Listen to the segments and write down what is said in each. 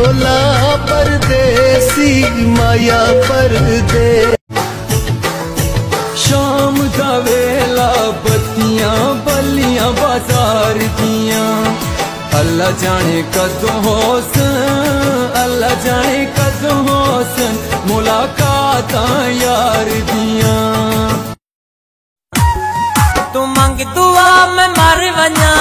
ढोला परदेसी, माया परदेसी। शाम का वेला, बत्तियाँ, बलियाँ, बाज़ार दियाँ। अल्लाह जाने कदों होसन, अल्लाह जाने कदों होसन, मुलाकात यार दियाँ। तू मंग दुआ मैं मर वञा।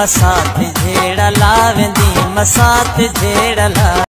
मसात जेड़ा लावेंदी मसात जहिड़